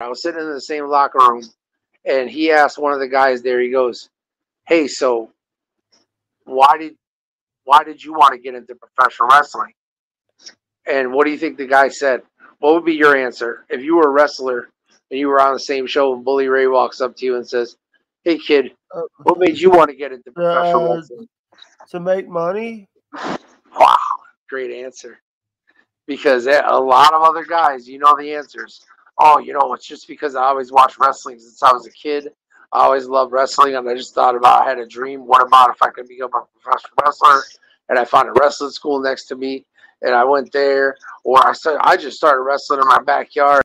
I was sitting in the same locker room, and he asked one of the guys there. He goes, "Hey, so why did why did you want to get into professional wrestling?" And what do you think the guy said? What would be your answer if you were a wrestler and you were on the same show and Bully Ray walks up to you and says, "Hey, kid, Uh, what made you want to get into professional Uh, wrestling?" to make money. Wow, great answer. Because a a lot of other guys, you know the answers. Oh, you know, it's just because I always watched wrestling since I was a kid. I always loved wrestling, and I just thought about I had a dream. What about if I could become a professional wrestler? And I found a wrestling school next to me, and I went there. Or I started, I just started wrestling in my backyard.